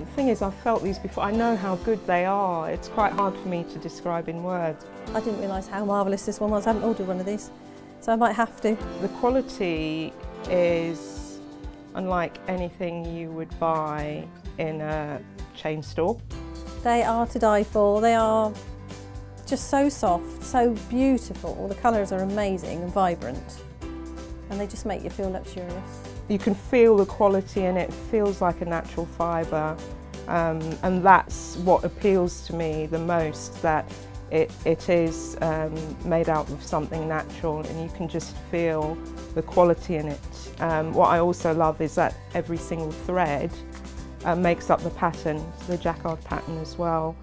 The thing is, I've felt these before. I know how good they are. It's quite hard for me to describe in words. I didn't realise how marvellous this one was. I haven't ordered one of these, so I might have to. The quality is unlike anything you would buy in a chain store. They are to die for. They are just so soft, so beautiful. The colours are amazing and vibrant, and they just make you feel luxurious. You can feel the quality it, it feels like a natural fibre, um, and that's what appeals to me the most, that it, it is um, made out of something natural and you can just feel the quality in it. Um, what I also love is that every single thread uh, makes up the pattern, the jacquard pattern as well.